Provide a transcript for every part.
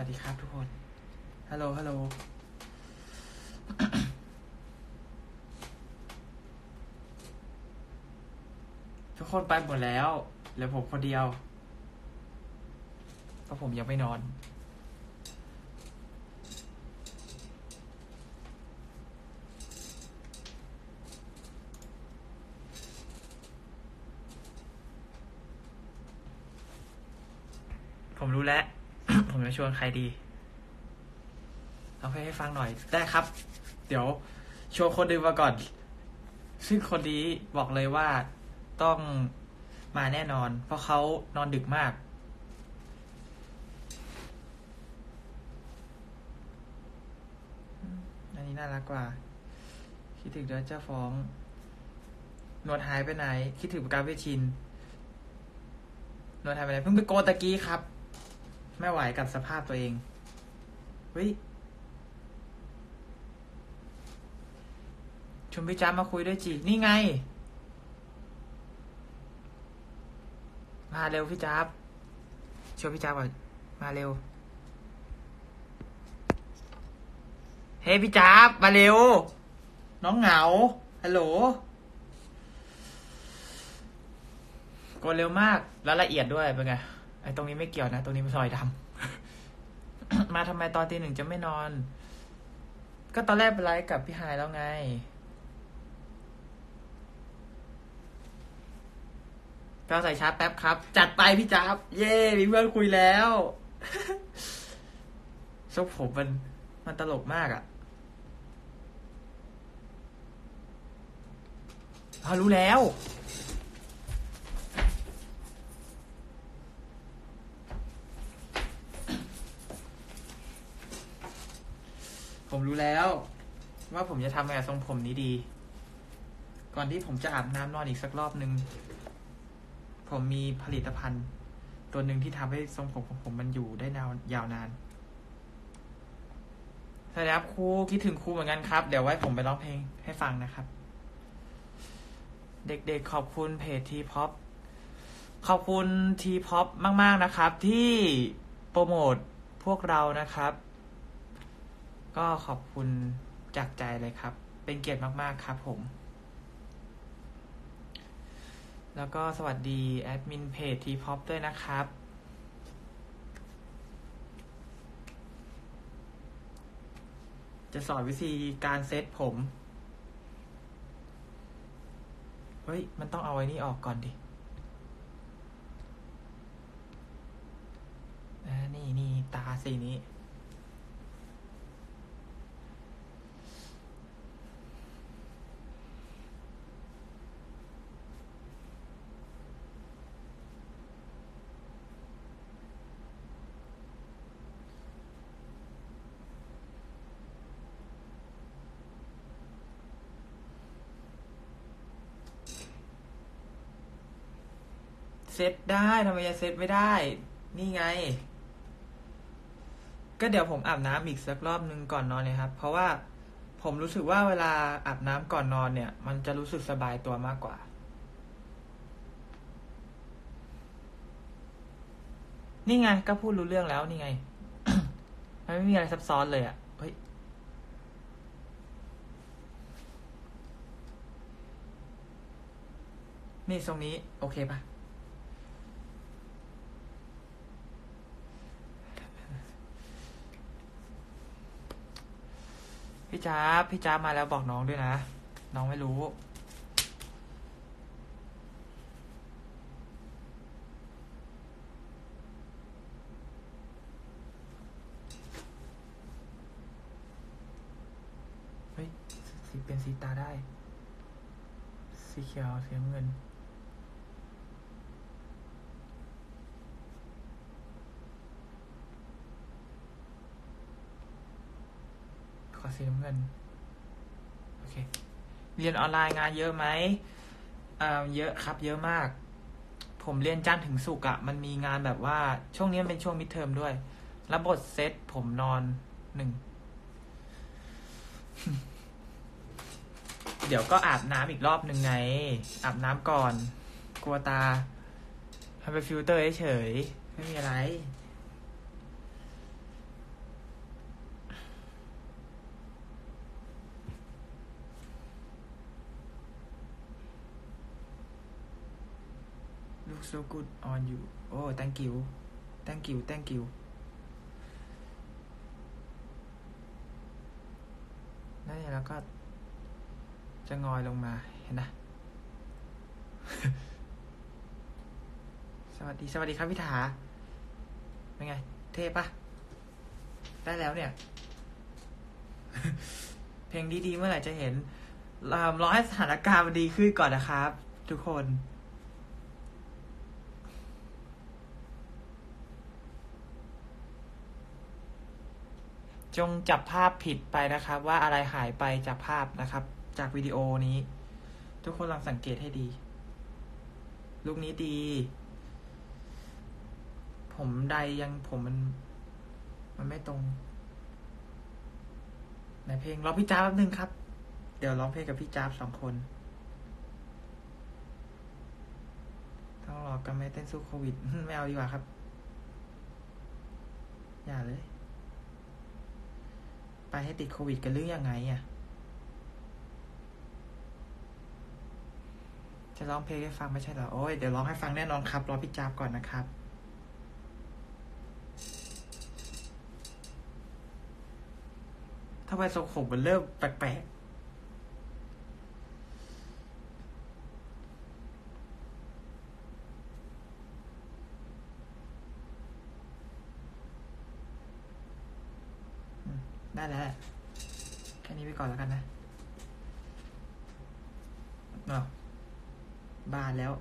วัสดีครับทุกคน ฮัลโหล ฮัลโหล ทุกคนไปหมดแล้วเหลือผมคนเดียว เพราะผมยังไม่นอนผมรู้แล้ว มจะชวนใครดีเอาเพให้ฟังหน่อยได้ครับ เดี๋ยวชวนคนดึงมาก่อน ซึ่งคนนี้บอกเลยว่าต้องมาแน่นอน เพราะเขานอนดึกมากอันนี้น่ารักกว่า คิดถึงเดี๋ยวจะฟ้องหนวดหายไปไหน คิดถึงการเวชชินหนวดหายไปไหนเพิ่งไปโกตะกี้ครับ ไม่ไหวกับสภาพตัวเองเฮ้ยชวนพี่จ้ามาคุยด้วยจีนี่ไง มาเร็วพี่จ้าบชวนพี่จ้าบก่อนมาเร็ว เฮ้พี่จ้าบมาเร็ว น้องเหงาฮัลโหลกดเร็วมากแล้วละเอียดด้วยเป็นไง อ้ตรงนี้ไม่เกี่ยวนะ ตรงนี้เป็นซอยดำมาทำไมตอนตีหนึ่งจะไม่นอน ก็ตอนแรกไปไลฟ์กับพี่ไฮายแล้วไงก็ใส่ชาร์จแป๊บครับ จัดไปพี่จ๊าบ เย่มีเพื่อนคุยแล้วชกผมมัน มันตลกมากอะ่ะพอรู้แล้ว ผมรู้แล้ว ว่าผมจะทำไงกับทรงผมนี้ดี ก่อนที่ผมจะอาบน้ำนอนอีกสักรอบหนึ่งผมมีผลิตภัณฑ์ ตัวหนึ่งที่ทำให้ทรงผมของผมมันอยู่ได้นานยาวนานสวัสดีครับครูคิดถึงครูเหมือนกันครับ เดี๋ยวไว้ผมไปร้องเพลงให้ฟังนะครับ เด็กๆขอบคุณเพจทีพ็อปขอบคุณทีพ็อปมาก ๆนะครับ ที่โปรโมทพวกเรานะครับ ก็ขอบคุณจากใจเลยครับ เป็นเกียรติมาก ๆ ครับผม แล้วก็สวัสดีแอดมินเพจทีพ็อปด้วยนะครับ จะสอนวิธีการเซตผม เฮ้ย มันต้องเอาไว้นี่ออกก่อนดินี่นี่ตาสีนี้ เซตได้ทำไมจะเซตไม่ได้ นี่ไง ก็เดี๋ยวผมอาบน้ำอีกสักรอบนึงก่อนนอนเลยครับ เพราะว่าผมรู้สึกว่าเวลาอาบน้ำก่อนนอนเนี่ย มันจะรู้สึกสบายตัวมากกว่านี่ไงก็พูดรู้เรื่องแล้วนี่ไง มันไม่มีอะไรซับซ้อนเลยอะ่ะเฮ้ยนี่ตรงนี้ โอเคปะ พี่จ้าพี่จ้ามาแล้วบอกน้องด้วยนะ น้องไม่รู้ เฮ้ย สีเป็นสีตาได้ สีเขียวสีเงิน อสีน้ำเงิน โอเค เรียนออนไลน์งานเยอะไหมอ่าเยอะครับ เยอะมาก ผมเรียนจันถึงศุกอะมันมีงานแบบว่า ช่วงนี้มันเป็นช่วงมิดเทอมด้วย แล้วบทเซตผมนอนหนึ่ง เดี๋ยวก็อาบน้ำอีกรอบหนึ่งไง อาบน้ำก่อน กลัวตาทำเป็นฟิลเตอร์เฉย ไม่มีอะไร so good on you โอ้ thank you thank you thank you นั่นเนี่ยแล้วก็ จะงอยลงมา เห็นนะ สวัสดี สวัสดีครับพี่ถาเป็นไง เท่ปะ ได้แล้วเนี่ย เพลงดีๆเมื่อไหร่จะเห็นเอิ่มรอให้สถานการณ์มันดีขึ้นก่อนนะครับ ทุกคน จงจับภาพผิดไปนะครับ ว่าอะไรหายไปจากภาพนะครับ จากวิดีโอนี้ ทุกคนลองสังเกตให้ดี ลูกนี้ดี ผมใดยังผมมัน มันไม่ตรง ในเพลงร้องพี่จ้าแป๊บนึงครับ เดี๋ยวร้องเพลงกับพี่จ้าสองคนต้องรอกันไม่เต้นสู้โควิดไม่เอาดีกว่าครับ อย่าเลย ไปให้ติดโควิดกันหรือยังไงอะ จะร้องเพลงให้ฟังไม่ใช่เหรอ โอ้ย เดี๋ยวร้องให้ฟังแน่นอนครับ รอพี่จ้าบก่อนนะครับทำไมทรงผมมันเริ่มแปลกๆอืมได้แล้วแหละแค่นี้ไป ก่อนแล้วกันนะเนาบานแล้ว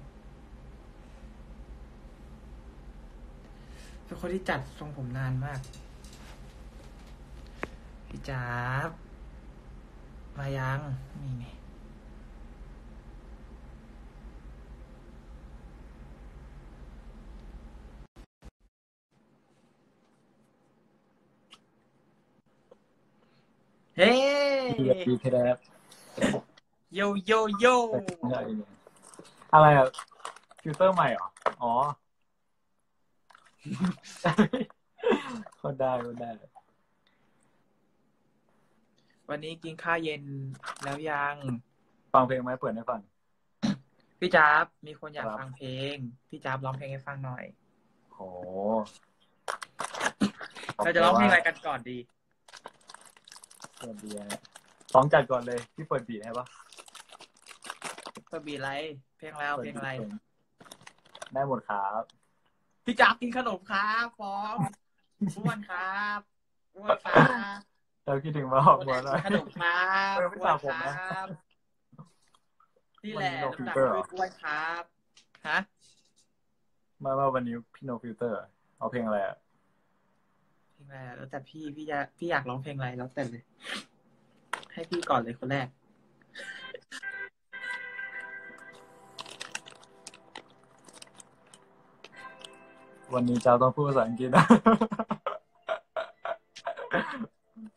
เป็นคนที่จัดทรงผมนานมาก พี่จ๊าบมายังนี่ไงเฮ้ ดีครับโยโยโยอะไรอะฟิลเตอร์ใหม่เหรอ อ๋อ คนได้คนได้ วันนี้กินข้าวเย็นแล้วยัง ฟังเพลงไหมเปิดให้ฟัง พี่จ๊าบมีคนอยากครับ ฟังเพลง พี่จ๊าบร้องเพลงให้ฟังหน่อยโหเราจะร้องเพลงอะไรกันก่อนดี เปิดเบียร์ ร้องจัดก่อนเลยพี่เปิดบีทให้ปะเปิดบีทอะไร เพลงแล้วปิดเพลงอะไร ได้หมดครับพี่จ๊าบกินขนมครับฟอมอ้วนครับอ้วนครับเราคิดถึงมาออกมาแล้วขนมครับเออไม่อ้วตานมผมคนะรับนี่แหละวันนี้น้ำหนักเราฟิลเตอร์เหรอขึ้นอ้วนครับฮะมาว่าวันนี้พี่โนฟิลเตอร์ เอาเพลงอะไรอะเพลงอะไรอะแล้วแต่พี่พี่จะพี่อยากร้องเพลงอะไรแล้วแต่เลย ให้พี่ก่อนเลยคนแรก วันนี้เจ้าต้องพูดภาษาอังกฤษนะ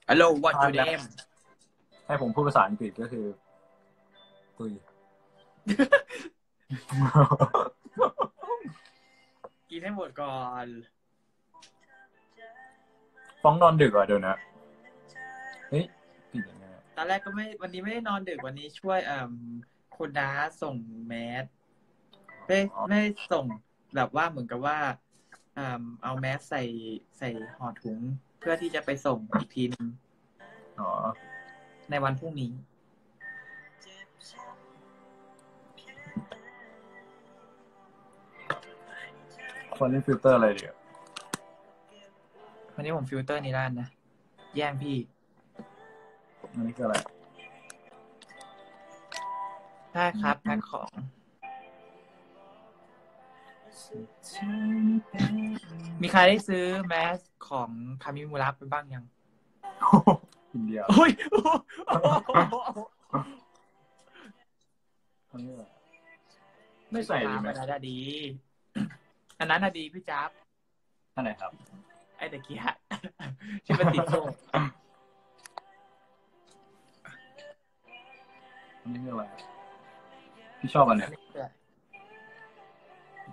Hello what your อ่านแล้ว name ให้ผมพูดภาษาอังกฤษก็คือตุยกินให้หมดก่อน ฟ้องนอนดึกเหรอะเดี๋ยวนะ อะตอนแรกก็ไม่ วันนี้ไม่ได้นอนดึกวันนี้ช่วยเอ่มคุณดาส่งแมสไม่ไม่ได้ส่งแบบว่าเหมือนกับว่าเอ่มเอาแมสใส่ใส่ห่อถุง เพื่อที่จะไปส่งอีกทีนึงอ๋อในวันพรุ่งนี้ คนเล่นฟิลเตอร์อะไรเดี๋ยววันนี้ผมฟิลเตอร์นี้แล้วกันนะ แย่งพี่ อันนี้คืออะไร ได้ครับแพ็คของ มีใครได้ซื้อแมสก์ของคามิมูระไปบ้างยังอินเดียโอ้ยอันนี้อะไรไม่ใส่ดีไหมอันนั้นอะดี อันนั้นอะดีพี่จ๊าบอันไหนครับ ไอ้ตะกี้อะที่มันติดโซ่ นนี้คืออะไรพี่ชอบอันเนี้ย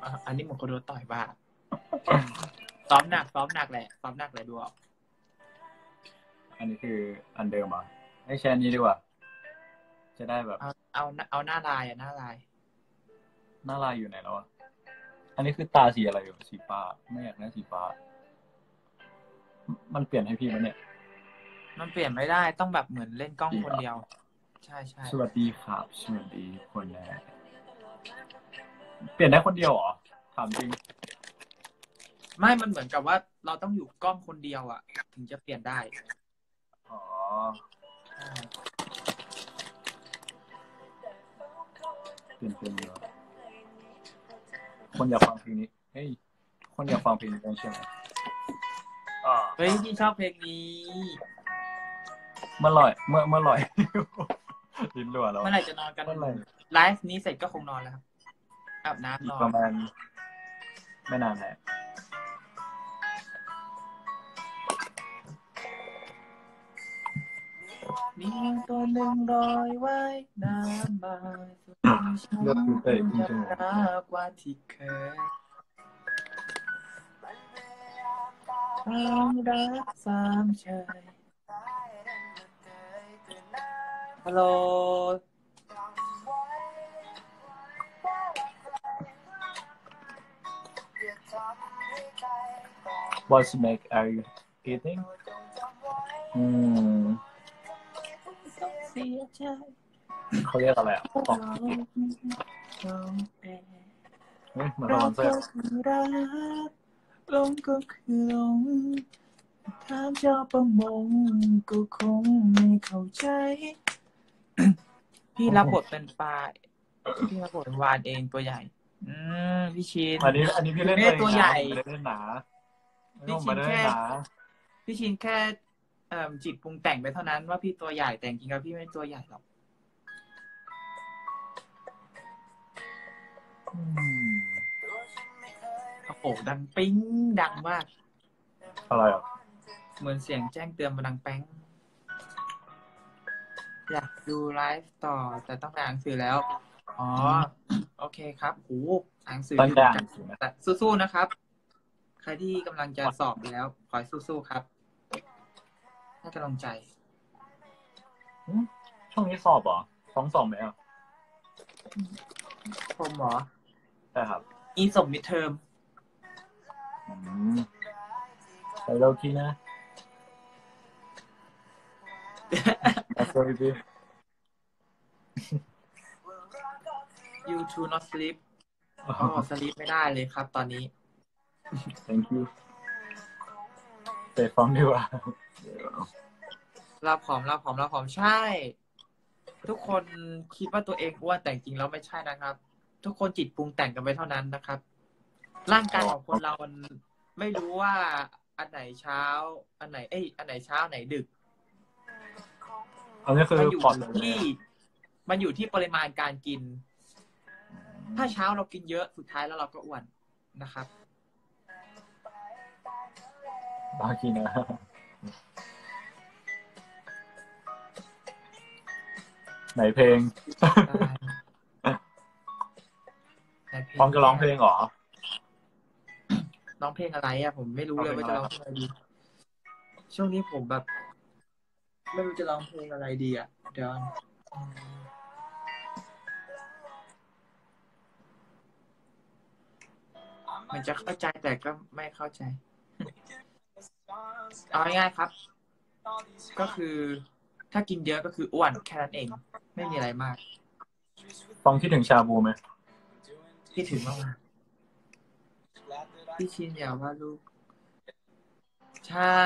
อะอันนี้เหมันคนโดนต่อยบ้าซ้อมหนักซ้อมหนักแหละซ้อมหนักเลยดูออกอันนี้คืออันเดิมเหรอะให้แชร์อันนี้ดีกว่าจะได้แบบ เอาเอาเอาหน้าลายอะหน้าลาย หน้าลายอยู่ไหนแล้วอะอันนี้คือตาสีอะไรอยู่สีฟ้าไม่อยากได้สีฟ้า มันเปลี่ยนให้พี่ไหมเนี่ย มันเปลี่ยนไม่ได้ต้องแบบเหมือนเล่นกล้องคนเดียว ใช่ใช่สวัสดีครับ สวัสดีทุกคนนะเปลี่ยนได้คนเดียวเหรอ ถามจริง ไม่มันเหมือนกับว่าเราต้องอยู่กล้องคนเดียวอะถึงจะเปลี่ยนได้ อ๋อใช่เปลี่ยนเพลงเดียวคนอยากฟังเพลงนี้ เฮ้ย คนอยากฟังเพลงนี้กันใช่ไหมอ่าเฮ้ยพี่ชอบเพลงนี้ เมื่อลอย เมื่อเมื่อลอย ลิ้นรัวแล้วเมื่อไหร่จะนอนกันเมื่อไหร่ไลฟ์นี้เสร็จก็คงนอนแล้วครับอาบน้ำอีนกอปนระมาณไม่นานแหละมีตัวหนึ่งลอยไว้น้ำมาส่วนฉันเลือกคือเตะจริงจะๆเหรอรักกว่าที่เคยต้องรักสามเชย ฮัลโหล What snack are you eating อืมเขาเรียกอะไรอะฟองเฮ้ยมือนรรัมักนเซอก็ร์คือรักลงก็คือลงถามเจ้าประมงก็คงไม่เข้าใจ พี่รับบทเป็นปลาพี่รับบทเป็นวานเองตัวใหญ่ อืมพี่ชินอันนี้ อันนี้พี่เล่นเล่นตัวใหญ่ไม่ได้เล่นหนาไม่พี่ต้องชิมานเล่นแค่หนาพี่ชินแค่เอ่อจิตปรุงแต่งไปเท่านั้นว่าพี่ตัวใหญ่แต่จริงๆแล้วพี่ไม่ตัวใหญ่หรอกอืมโอ้โหดังปิ๊งดังมาก อะไรอะ เหมือนเสียงแจ้งเตือนมาดังแป้ง อยากดูไลฟ์ต่อ แต่ต้องอ่านหนังสือแล้ว อ๋อ โอเคครับโหอ่านหนังสือตั้งอยู่ด่านกันสินะ แต่สู้ๆนะครับ ใครที่กำลังจะสอบแล้ว ขอให้สู้ๆครับให้กำลังใจช่วงนี้สอบเหรอฟ้องสอบไหมอะผมเหรอใช่ครับอีสมมิดเทอม อืมไปเราทีนะ มาสวัสดี you to not sleep อ๋อ sleep ไม่ได้เลยครับตอนนี้ thank you เตะฟ้องดีกว่าเราผอมเราผอมเราผอมใช่ ทุกคนคิดว่าตัวเองอ้วนแต่จริงๆแล้วไม่ใช่นะครับ ทุกคนจิตปรุงแต่งกันไปเท่านั้นนะครับ ร่างกายของคนเรามันไม่รู้ว่าอันไหนเช้า อันไหนเอ้ยอันไหนเช้าอันไหนดึก อันนี้คือมันอยู่พอร์ตเลยที่ มันอยู่ที่ปริมาณการกิน ถ้าเช้าเรากินเยอะสุดท้ายแล้วเราก็อ้วนนะครับบางทีนะไหนเพลงแต่เพลฟ้องจะร้องเพลงเหรอ ร้องเพลงอะไรอะ ผมไม่รู้เลยว่าจะร้องเพลงอะไรดีช่วงนี้ผมแบบ ไม่รู้จะร้องเพลงอะไรดีอะเดี๋ยวอืมมันจะเข้าใจแต่ก็ไม่เข้าใจ เอาง่ายๆครับ ก็คือถ้ากินเยอะก็คืออ้วนแค่นั้นเอง ไม่มีอะไรมากฟ้องคิดถึงชาบูไหมพี่ถึงมากๆพี่ชินอยากว่าลูก ใช่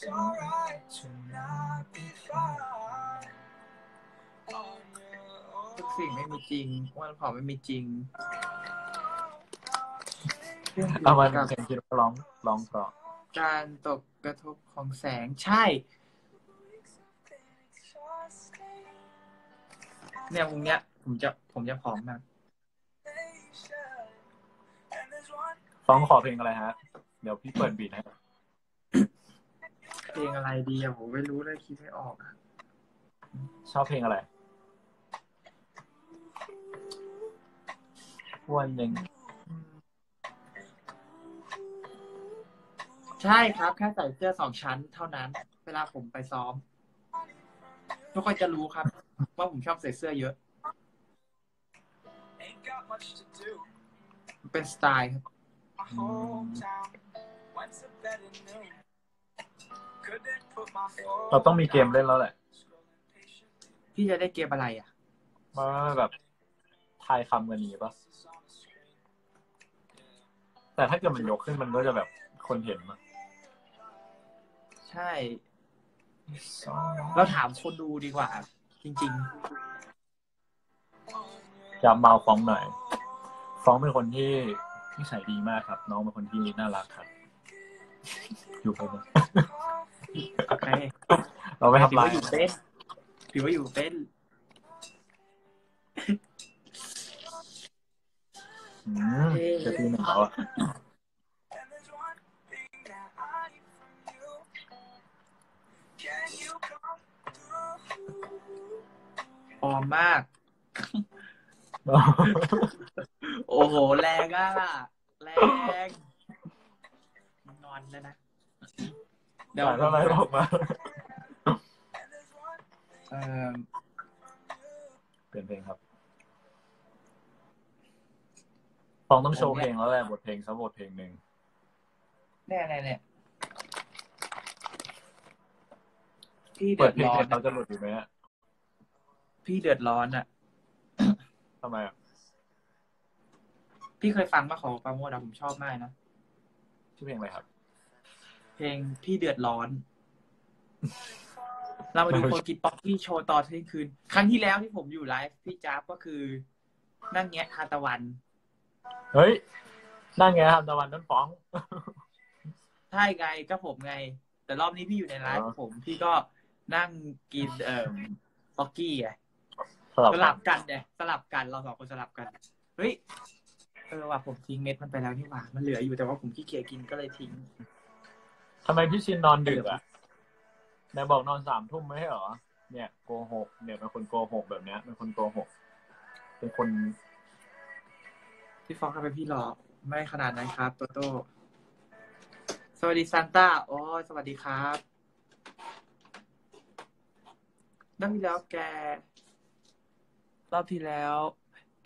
ทุกสิ่งไม่มีจริงอ้วนผอมไม่มีจริงเรื่องเอามาเกี่ยวเพลกับงคิดว่าร้องร้องเพราะการตกกระทบของแสงใช่ เนี่ยวงเนี้ย ผมจะผมจะผอมมากฟ้องขอเพลงอะไรฮะ เดี๋ยวพี่เปิดบีทให้ เพลงอะไรดีอะผมไม่รู้เลยคิดไม่ออกอะชอบเพลงอะไร วันหนึ่งอืมใช่ครับ แค่ใส่เสื้อสองชั้นเท่านั้น เวลาผมไปซ้อม ทุกคนจะรู้ครับ ว่าผมชอบใส่เสื้อเยอะเป็นสไตล์ครับ เราต้องมีเกมเล่นแล้วแหละ พี่จะได้เกมอะไรอะมาแบบทายคำกันนี้ปะแต่ถ้าเกิดมันยกขึ้นมันก็จะแบบคนเห็นมั้ยใช่ เราถามคนดูดีกว่า จริงอยากเมาฟ้องหน่อยฟ้องเป็นคนที่นิสัยดีมากครับ น้องเป็นคนที่น่ารักครับ อยู่ไปไหมๆโอ เคเราไม่ถือทำลายว่าอยู่เป็นถือว่าอยู่เป็นอืมจะตีหนึ่งแล้วอะออมมาก โอ้โห แรงอะ แรง นอนแล้วนะ เดี๋ยวจ่ายเท่าไหร่บอกมาเอ่อเปลี่ยนเพลงครับฟ้องต้องโชว์เพลงแล้วแหละบทเพลงสักบทเพลงหนึ่งเนี่ยเนี่ยเนี่ยพี่เปิเดืดอดเพลงร้อเสร็นจเราจะหลุดอยู่ไหมอะพี่เดือดร้อนอะ ทำไมอะพี่เคยฟังมาของปราโมดอะผมชอบมากนะ ชื่อเพลงอะไรครับ เพลงพี่เดือดร้อน เรามาดูโคกิตป๊อกที่โชว์ตอนเที่ยงคืน ครั้งที่แล้วที่ผมอยู่ไลฟ์พี่จ๊าบก็คือ นั่งแงะทานตะวัน เฮ้ย นั่งไงครับตะวันนั้นฟ้อง ใช่ไงก็ผมไง แต่รอบนี้พี่อยู่ในไลฟ์อ๋อผมพี่ก็นั่งกินเอ่อป๊อกกี้ไงสลับสลับกันเนี่ยสลับกันเราสองคนสลับกัน เฮ้ยเออว่ะผมทิ้งเม็ดมันไปแล้วนี่หว่า มันเหลืออยู่แต่ว่าผมขี้เกียจกินก็เลยทิ้ง ทำไมพี่ชินนอนดึกอะนายบอกนอนสามทุ่มไม่ใช่เหรอ เนี่ยโกหกเนี่ยเป็นคนโกหกแบบเนี้ยเป็นคนโกหก เป็นคนพี่ฟองทำไมพี่หลอกไม่ขนาดนั้นครับ โตโต้สวัสดีซานต้าโอ้ยสวัสดีครับรอบที่แล้วแก รอบที่แล้ว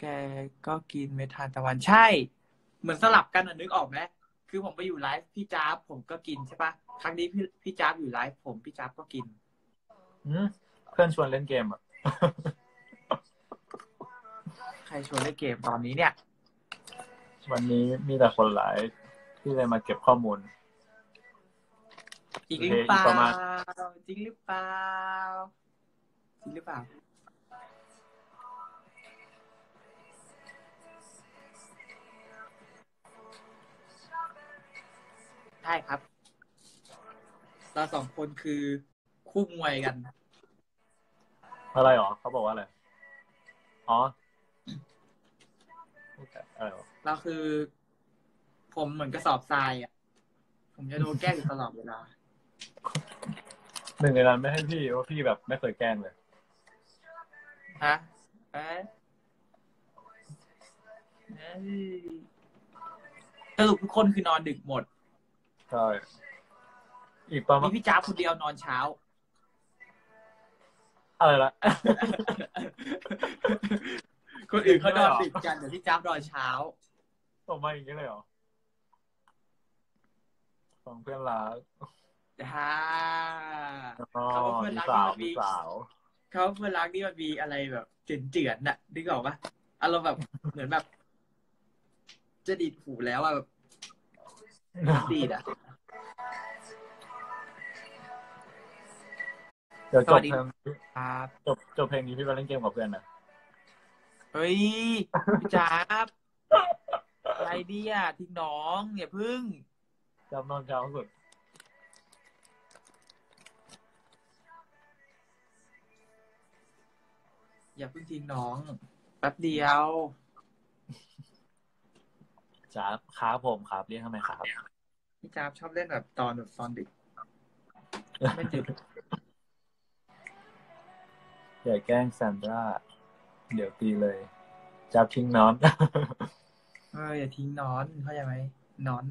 แกก็กินเมทานตะวันใช่ เหมือนสลับกันอะนึกออกไหม คือผมไปอยู่ไลฟ์พี่จ้าบผมก็กินใช่ปะครั้งนี้พี่พี่จ้าบอยู่ไลฟ์ผมพี่จ้าบก็กินอืมเพื่อนชวนเล่นเกมอะ ใครชวนเล่นเกมตอนนี้เนี่ย วันนี้มีแต่คนไลฟ์ที่เลยมาเก็บข้อมูล จริงหรือเปล่าโอเคอีกประมาณจริงหรือเปล่า จริงหรือเปล่า ใช่ครับ เราสองคนคือคู่มวยกัน อะไรหรอเขาบอกว่าอะไร อ๋ออะไรหรอเราคือ ผมเหมือนกระสอบทรายอะ ผมจะโดนแกล้งอยู่ตลอดเวลาหนึ่งในนั้นไม่ให้พี่ว่าพี่แบบไม่เคยแกล้งเลยฮะเอ๊ะเอ้ยสรุปทุกคนคือนอนดึกหมด ใช่ อีกประมามีณพี่จ้าบคนเดียวนอนเช้า อะไรละ คนอื่นเขานอนดึกกันแต่พี่จ้าบนอนเช้าออกมาอย่างนี้เลยเหรอสองเพื่อนรักฮ่า อ๋อเขาว่าเพื่อนมีรักสาวนี่มันมีมี สาวเขาเพื่อนรักนี่มันมีอะไรแบบเจือนๆน่ะนึกออกปะอารมณ์แบบ เหมือนแบบ จะดีดหูแล้วอะแบบ ดีดอะเดี๋ยวจสวับสดีเพลงครับจบจบเพลงนี้พี่ไปเล่นเกมกับเพื่อนนะเฮ้ยพี่จ้าบอะไรเดียทิ้งน้องอย่าพึ่งจำนอนเช้าสุดอย่าพึ่งทิ้งน้องแป๊บเดียว จ้าครับผมครับเรียกทำไมครับพี่จ้าบชอบเล่นแบบตอนแบบตอนดึกไม่ดึกอย่าแกล้งแซนดราเดี๋ยวตีเลยจับทิ้งน้อนเอออย่าทิ้งนอนเข้าใจไหมนอน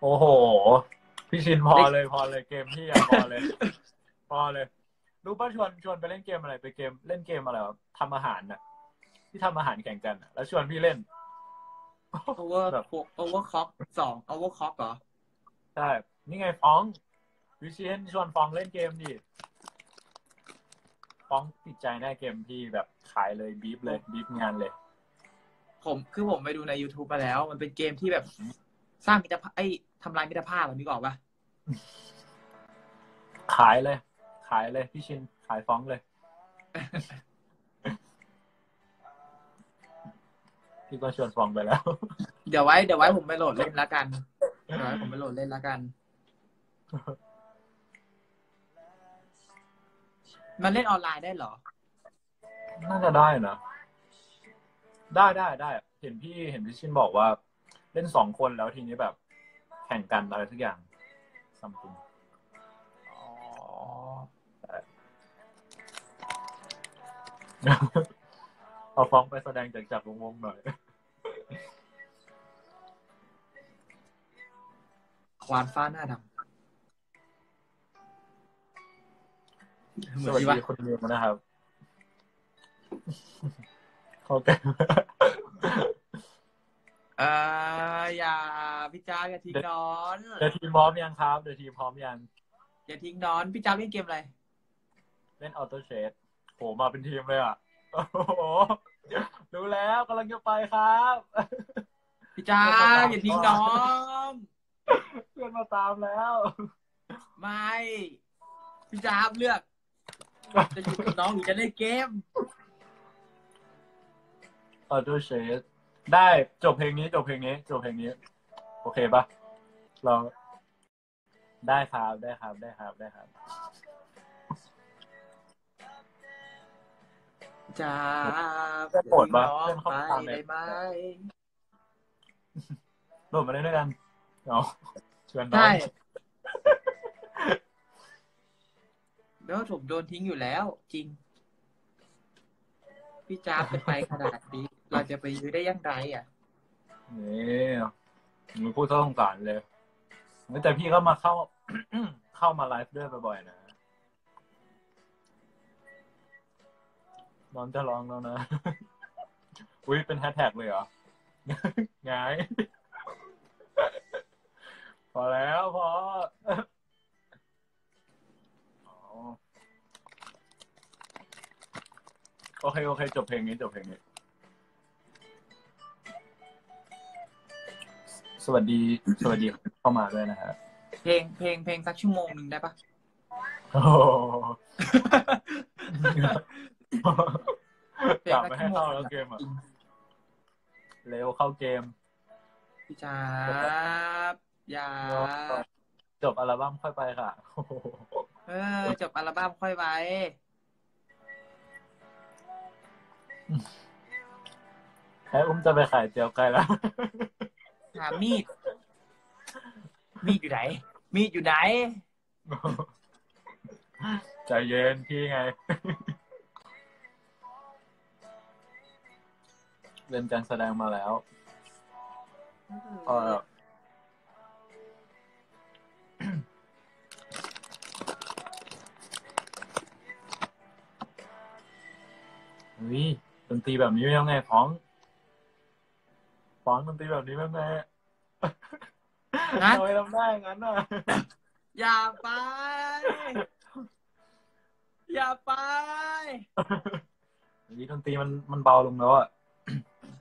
โอ้โห พี่ชินพอเลยพอเลยเกมพี่อะพอเลย พอเลย รู้ป่ะชวนชวนไปเล่นเกมอะไรไปเกม เล่นเกมอะไรวะทำอาหารน่ะ ที่ทำอาหารแข่งกันน่ะแล้วชวนพี่เล่น Over แบบ Overcooked สอง Overcooked เหรอ ใช่ นี่ไงฟ้อง วิเชียนชวนฟ้องเล่นเกมดิฟ้องติดใจแน่เกมพี่แบบขายเลยบีฟเลยบีฟงานเลย ผมคือผมไปดูใน YouTube มาแล้ว มันเป็นเกมที่แบบสร้างมิตรภาพไอ้ยทำลายมิตรภาพแบบนี้ก่อนปะขายเลย ขายเลย พี่ชินขายฟ้องเลย พี่ก็ชวนฟ้องไปแล้ว เดี๋ยวไว้เดี๋ยวไว้ผมไปโหลดเล่นละกันเดี๋ยวไว้ผมไปโหลดเล่นละกัน มันเล่นออนไลน์ได้เหรอ น่าจะได้นะ ได้ได้ได้ เห็นพี่เห็นพี่ชินบอกว่า เล่นสองคนแล้วทีนี้แบบ แข่งกันอะไรทุกอย่างซัมติงอ๋อ เอาฟ้องไปแสดงจากจับวงๆหน่อย ควานฟ้าหน้าดำเหมืสอนวัสที่ดีว่าคุณมิวนะครับโอเคเอ่ออย่าพี่จ้าบอย่าทิ้งนอนเดี๋ยวทีมพร้อมยังครับเดี๋ยวทีมพร้อมยัง อย่าทิ้งนอน พี่จ้าบเล่นเกมอะไร เล่นออโต้เชดโหมาเป็นทีมเลยอะ โอ้โหรู้แล้วกำลังจะไปครับพี่จ้าบอย่าทิ้งน้อง เพื่อนมาตามแล้ว ไม่พี่จ้าบเลือก จะอยู่กับน้องหรือจะเล่นเกมออโต้เชดได้จบเพลงนี้จบเพลงนี้จบเพลงนี้ โอเคปะลองได้ครับได้ครับได้ครับได้ครับ จ้าบจะโกรธปะน้องเล่นเข้าไปตามเลยได้ไหมโดดมาเล่นด้วยกันเอาชวนน้องใช่แล้วผมโดนทิ้งอยู่แล้ว จริง พี่จ้าบจะไปขนาดนี้ เราจะไปยื้อได้ยังไงอะนี่มึงพูดเท่าสงสารเลยแต่พี่ก็มาเข้าเข้ามาไลฟ์ด้วยบ่อยๆนะ น้องจะร้องแล้วนะ อุ้ยเป็นแฮชแท็กเลยเหรอไงพอแล้วพออ๋อโอเค โอเค จบเพลงนี้ จบเพลงนี้ สวัสดี สวัสดีเข้ามาด้วยนะฮะ เพลง เพลง เพลงสักชั่วโมงหนึ่งได้ปะโอ้โหเพล กงลับสักไม่ชั่ให้วโมงเข้าแล้วเกมอะจริงเร็วเข้าเกม พี่จ้าบอย่าจบอัลบั้มค่อยไปค่ะโอ้โหเออจบอัลบั้มค่อยไว้แพ้อุ้มจะไปขายเจียวไก่แล้วหามีด มีดอยู่ไหน มีดอยู่ไหน ใจเย็นพี่ไง เล่นการแสดงมาแล้วเออวิดนตรีแบบนี้ยังไงฟ้องฟ้องดนตรีแบบนี้ยังไงฮะทำไมทำได้อย่างนั้นน่ะอย่าไป อย่าไปนี่ดนตรีมันมันเบาลงแล้วอะ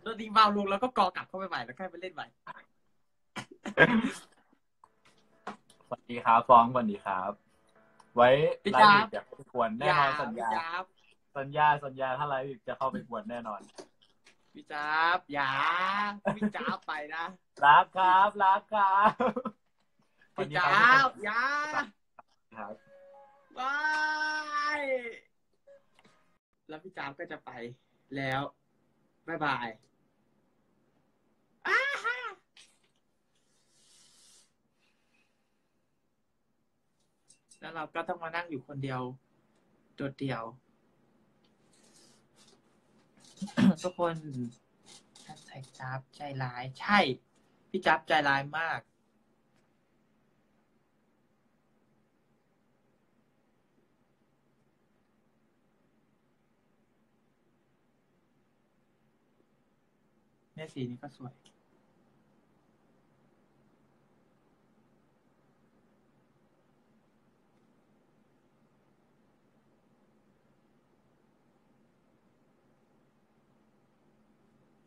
โดนตีเบาลงแล้วก็กอกลับเข้าไปใหม่แล้วค่อยไปเล่นใหม่สวัสดีครับฟ้องสวัสดีครับ ไว้พี่ไลจ๊าฟ์บอีกอยากไปกวนแน่นอนสัญพี่ญาจ้าบสัญญาสัญญาถ้าไลฟ์อีกจะเข้าไปกวนแน่นอนพี่จ้าบอย่าพี่จ้าบไปนะรักครับรักครับพี่จ้าบอย่าครับบายแล้วพี่จ้าบก็จะไปแล้วบายบาย แล้วเราก็ต้องมานั่งอยู่คนเดียวโดดเดี่ยว ทุกคนท่านใส่จับใจร้าย ใช่ พี่จับใจร้ายมากแม่สีนี้ก็สวย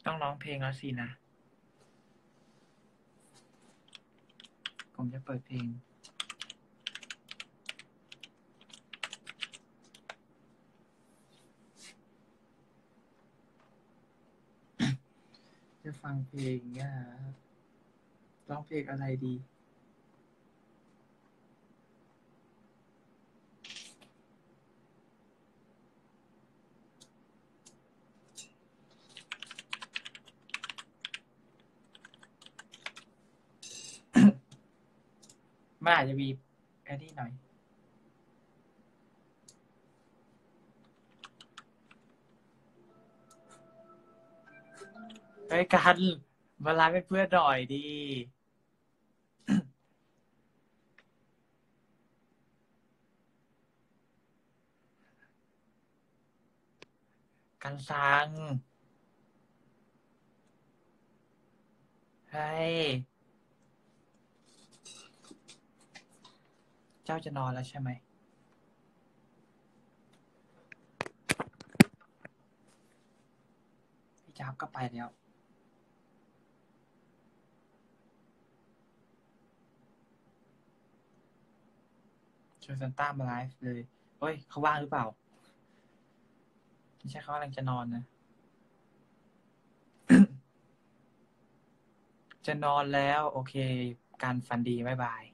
ต้องร้องเพลงแล้วสินะ ผมจะเปิดเพลง จะฟังเพลงอะร้องเพลงอะไรดี มันอาจจะมีแค่นี้หน่อย ไปกันมาลฟ์เป็นเพื่อนหน่อยดี กันซังเฮ้ เจ้าจะนอนแล้วใช่ไหมพี่จับก็ไปแล้วชวนซันต้ามาไลฟ์เลยเฮ้ย เขาว่างหรือเปล่า ไม่ใช่เขากำลังจะนอนนะ จะนอนแล้ว โอเค การฟันดีบายบาย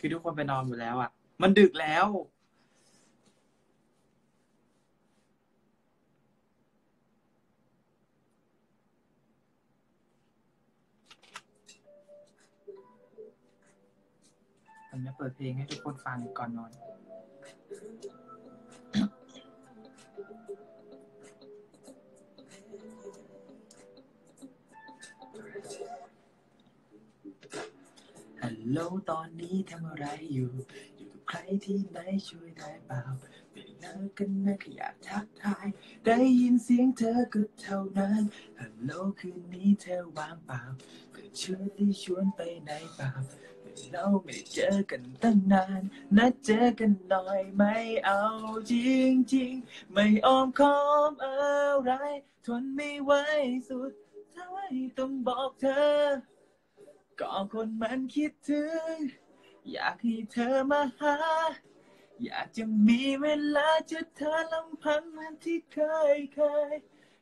คือทุกคนไปนอนหมดแล้ว อะ มันดึกแล้ว ผมจะเปิดเพลงให้ทุกคนฟังก่อนนอน ฮัลโหลตอนนี้ทำอะไรอยู่ อยู่กับใครที่ไหนช่วยได้เปล่าไม่เลิกกันนะแค่อยากทักทาย ได้ยินเสียงเธอก็เท่านั้นฮัลโหลคืนนี้เธอว่างเปล่าเพื่อช่วยที่ชวนไปไหนเปล่าเราไม่เจอกันตั้งนาน นัดเจอกันหน่อยไม่เอาจริงจริงไม่อ้อมค้อมอะไร ทนไม่ไหวสุดท้ายต้องบอกเธอ ก็คนมันคิดถึง อยากให้เธอมาหา อยากจะมีเวลาจะเธอลำพังเหมือนที่เคยเคย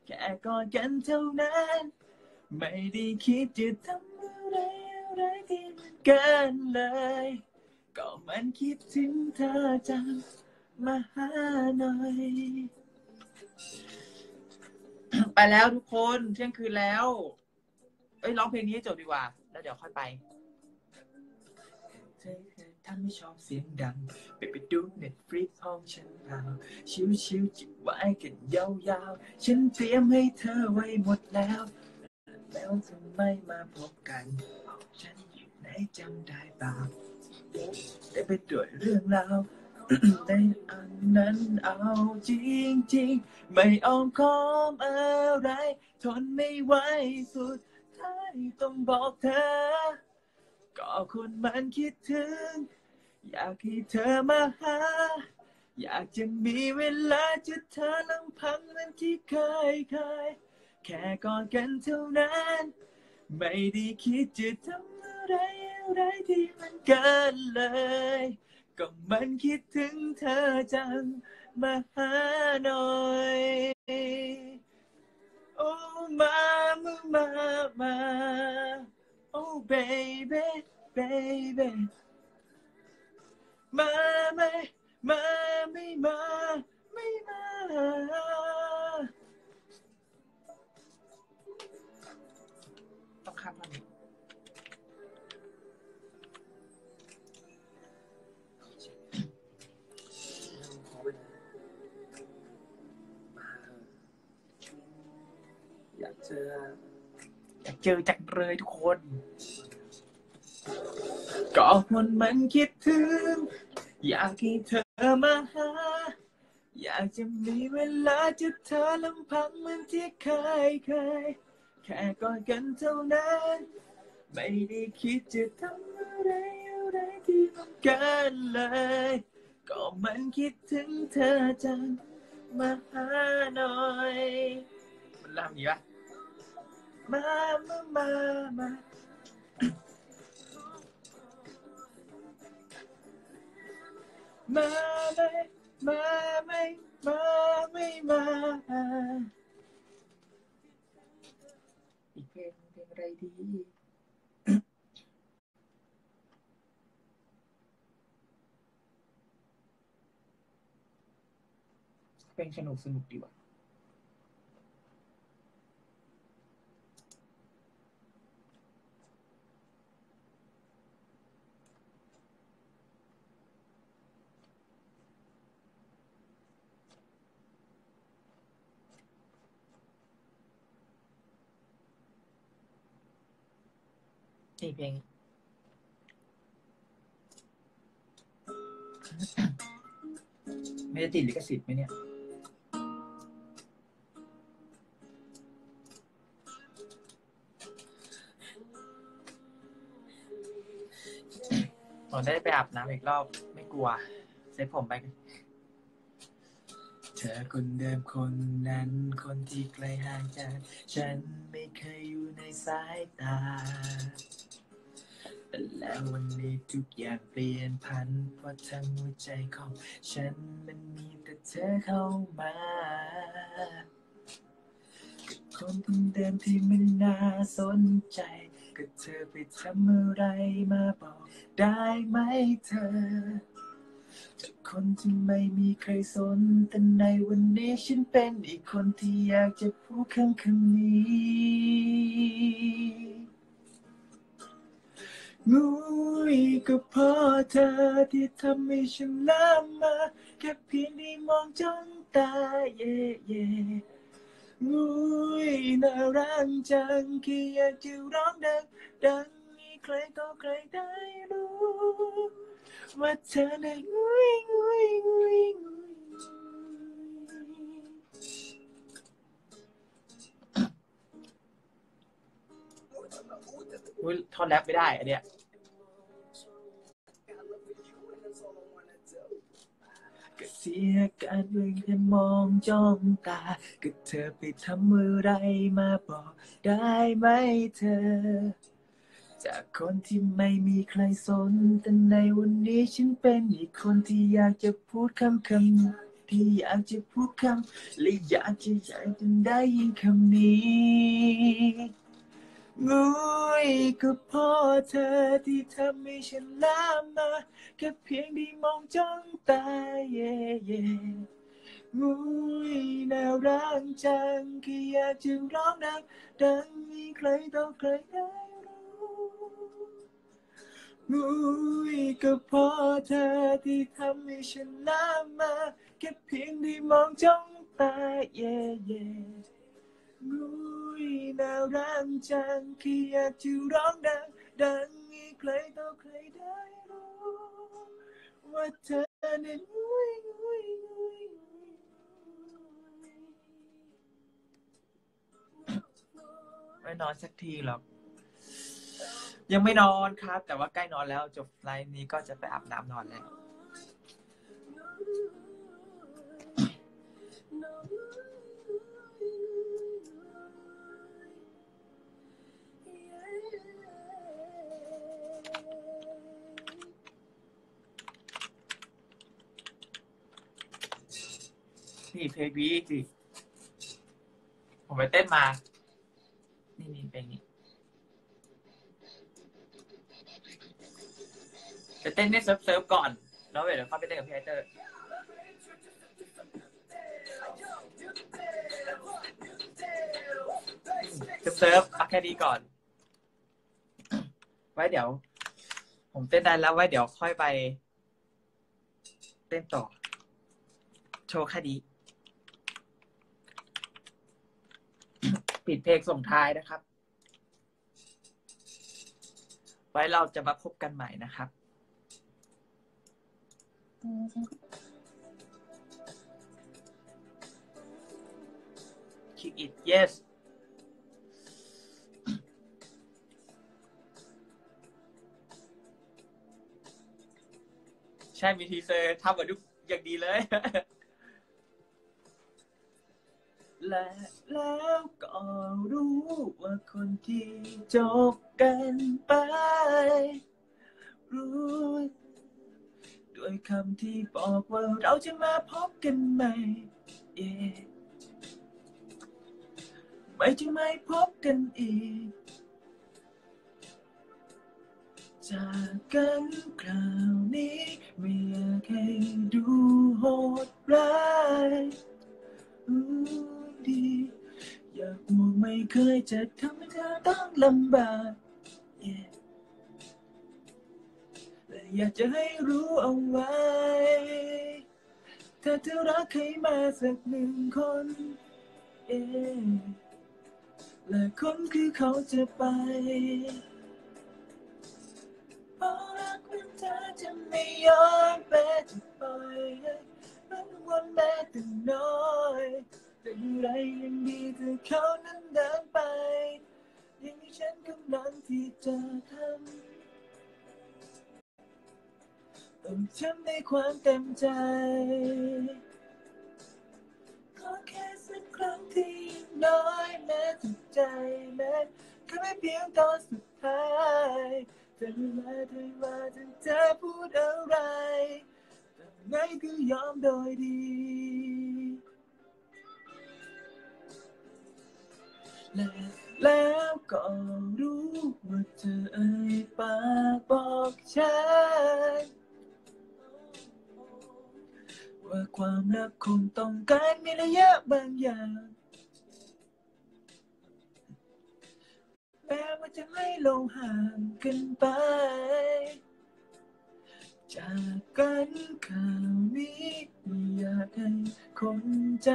แค่กอดกันเท่านั้น ไม่ได้คิดจะทำอะไรอะไรที่มันเกินเลย ก็มันคิดถึงเธอจังมาหาหน่อย ไปแล้วทุกคนเที่ยงคืนแล้ว เอ้ยร้องเพลงนี้ให้จบดีกว่า แล้วเดี๋ยวค่อยไปเธอเคยทำให้ชอบเสียงดัง ไปไปดู Netflix ห้องฉันเราชิลๆจิบไวน์กันยาวๆ ฉันเตรียมให้เธอไว้หมดแล้ว แล้วทำไมมาพบกัน ฉันอยู่ไหนจำได้เปล่าได้ไปตรวจเรื่องราวในอันนั้นเอาจริงๆ ไม่อ้อมค้อมอะไร ทนไม่ไหวสุด ท้ายต้องบอกเธอ ก็คนมันคิดถึง อยากให้เธอมาหา อยากจะมีเวลาจะเธอลำพังเหมือนที่เคยเคยแค่กอดกันเท่านั้น ไม่ได้คิดจะทำอะไรอะไรที่มันเกินเลย ก็มันคิดถึงเธอจังมาหาหน่อย โอ้มามามามาโอ้ baby baby มาไม่มาไม่มาไม่มาต้องข้ามมัน จอจังเลยทุกคน ก็คนมันคิดถึง อยากให้เธอมาหา อยากจะมีเวลาจะเธอลำพังเหมือนที่เคยเคย แค่กอดกันเท่านั้น ไม่ได้คิดจะทำอะไรอะไรที่มันเกินเลย ก็มันคิดถึงเธอจัง มาหาหน่อย มันรำอย่างนี้ปะ มามามามามาไม่มาไม่มาไม่มาอีกเพลงเพลงอะไรดีเพลงสนุกสนุกดีว่ะ นี่เพลงไม่ได้ติดลิขสิทธิ์ไหมเนี่ย ผมได้ไปอาบน้ำอีกรอบ ไม่กลัว เซ็ตผมไป เธอคนเดิมคนนั้นคนที่ไกลห่างจากฉันไม่เคยอยู่ในสายตา แต่แล้ววันนี้ทุกอย่างเปลี่ยนพันเพราะทั้งหัวใจของฉันมันมีแต่เธอเข้ามาคนคนเดิมที่มันน่าสนใจก็เธอไปทำอะไรมาบอกได้ไหมเธอจากคนที่ไม่มีใครสน แต่ในวันนี้ฉันเป็นอีกคนที่อยากจะพูดคำคำนี้ งูอีกก็เพราะเธอที่ทำให้ฉันล้ำมาแค่เพียงได้มองจ้องตาเย่เย่งูอีน่ารักจังแค่อยากจะร้องดังดังให้ใครต่อใครได้รู้ว่าเธอน่ะงุยงุยงุยงุยอุ้ยท่อนแรปไม่ได้อันเนี้ย เสียการเพียงแค่มองจ้องตา ก็เธอไปทำอะไรมาบอกได้ไหมเธอ จากคนที่ไม่มีใครสน แต่ในวันนี้ฉันเป็นอีกคนที่อยากจะพูดคำคำที่อยากจะพูดคำและอยากจะอยากจะได้ยินคำนี้ งูอีกก็พราะเธอที่ทำให้ฉันล้ามาแค่เพียงได้มองจ้องตาเย่เย่งูอีน่ารักจังแค่อยากจะร้องดังดังให้ใครต่อใครได้รู้งูอีกก็พราะเธอที่ทำให้ฉันล้ามาแค่เพียงได้มองจ้องตาเย่เย่ งูอีน่ารักจังแค่อยากจะร้องดังดังให้ใครต่อใครได้รู้ ว่าเธอนั้นงุยงุยงุยงุยไม่นอนสักทีหรอกยังไม่นอนครับ แต่ว่าใกล้นอนแล้วจบไลน์นี้ก็จะไปอาบน้ำนอนแล้ว นี่เพลงนี้สิผมไปเต้นมา นี่นี่เพลงนี้จะเต้นให้เซิร์ฟเซิร์ฟก่อน แล้วเดี๋ยวเข้าไปเต้นกับพี่ไอเตอร์เซิฟเซิร์ฟเอาแค่นี้ก่อน ไว้เดี๋ยว ผมเต้นได้แล้วไว้เดี๋ยวค่อยไป เต้นต่อ โชว์แค่นี้ ปิดเพลงส่งท้ายนะครับ ไว้เราจะมาพบกันใหม่นะครับ Keep it yes ใช่มีทีเซอร์ทำแบบทุกอย่างดีเลย และแล้วก็รู้ว่าคนที่จบกันไป รู้ด้วยคำที่บอกว่าเราจะมาพบกันใหม่ yeah ไม่จะไม่พบกันอีก จากกันคราวนี้ไม่อยากให้ดูโหดร้ายอู้ ดี อยากมองไม่เคยจะทำให้เธอต้องลำบาก yeah และอยากจะให้รู้เอาไว้ ถ้าเธอรักใครมาสักหนึ่งคนเอะและคนคือเขาจะไปเพราะรักมันเธอจะไม่ยอมแม้จะปล่อยให้มันวนแม้แต่น้อย แต่อย่างไรยังดีถ้าเขานั้นเดินไปอย่างที่ฉันกำลังที่จะทำต้องทำในความเต็มใจ ขอแค่สักครั้งที่น้อยแม้จิตใจแม้แค่ไม่เพียงตอนสุดท้ายจะเวลาเธอว่าจะเธอพูดอะไรแต่ไงก็ยอมโดยดี และแล้วก็รู้ว่าเธอเอ่ยปากบอกฉันว่าความรักคงต้องการมีระยะบางอย่างแม้ว่าจะไม่ลงห่างกันไป จากกันข่าวนี้ไม่อยากให้คนใจ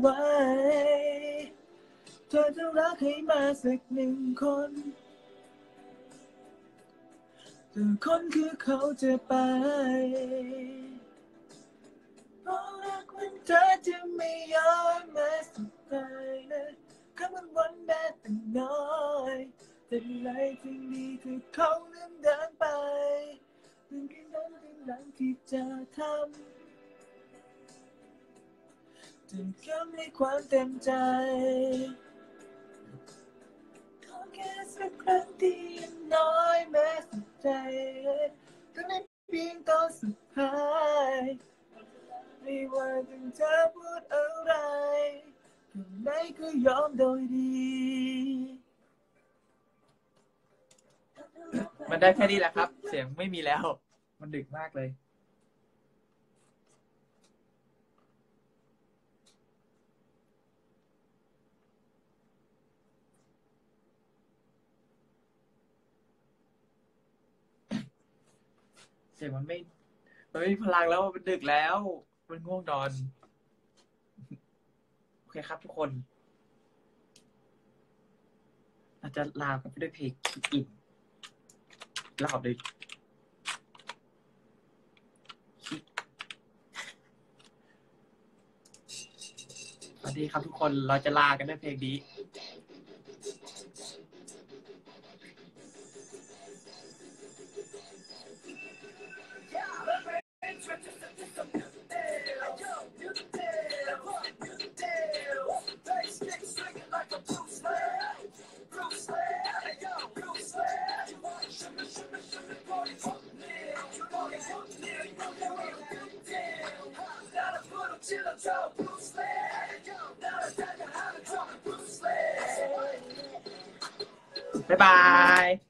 ไว้ เธอจะรักให้มาสักหนึ่งคนแต่คนคือเขาจะไปเพราะรักมันเธอจะไม่ยอมม้สุดท้ายนะก็มันวันแม้แต่น้อยแต่ไรที่ดีคือเขานั้นเดินไปถึงแค่นั้นเป็นหลังที่จะทำ ถึงคำให้ความเต็มใจขอแค่สักครั้งที่น้อยแม้สุดใจก็ไม่เพียงตอนสุดท้ายไม่ว่าถึงเธอพูดอะไรตรงไหนก็ยอมโดยดีมันได้แค่นี้แหละครับ เสียงไม่มีแล้ว มันดึกมากเลย สียงมันไม่ มันไม่มีพลังแล้วมันดึกแล้ว มันง่วงนอน โอเคครับทุกคน อาจจะลาไปด้วยเพลงอิ่มรอบเลยสวัสดีครับทุกคนเราจะลากันด้วยเพลงนี้ บ๊ายบาย